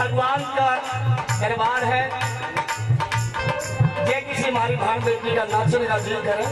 भगवान का दरबार है। ये किसी हमारी भान बेटी का नाचने का दिल करे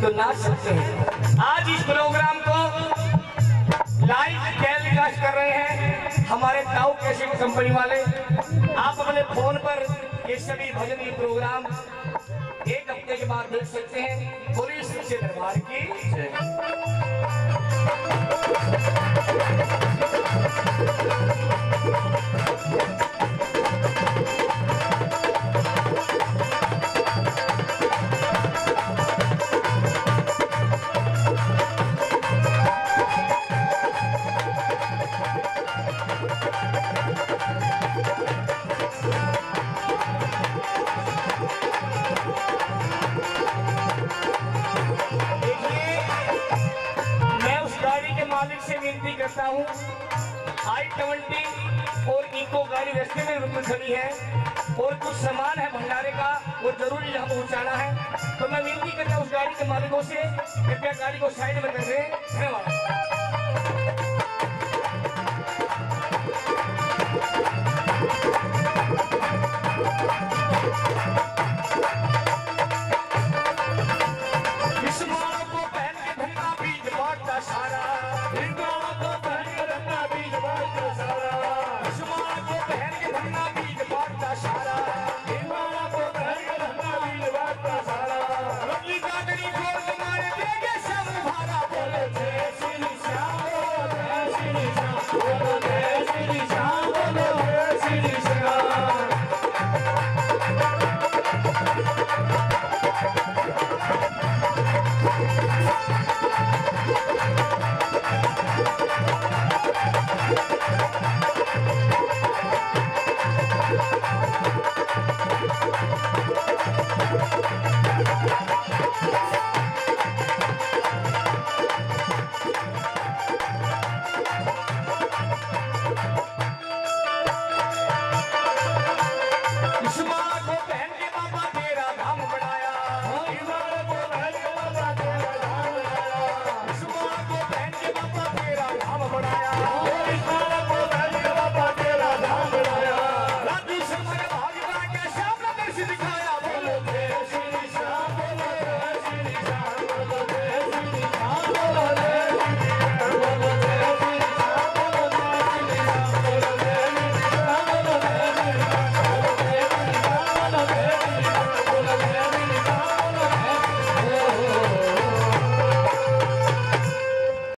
तो नाच सकते हैं। आज इस प्रोग्राम को लाइव टेलीकास्ट कर रहे हैं हमारे ताऊ कैसे कंपनी वाले। आप अपने फ़ोन पर ये सभी भजन प्रोग्राम एक हफ़्ते के बाद देख सकते हैं। पुलिस से दरबार की। मालिक से विनती करता हूँ। आई ट्वेंटी और इको गाड़ी रस्ते में रुक खड़ी है और कुछ सामान है भंडारे का, वो ज़रूर यहाँ पहुँचाना है। तो मैं विनती करता हूँ उस गाड़ी के मालिकों से, कृपया गाड़ी को साइड में कर दें। धन्यवाद।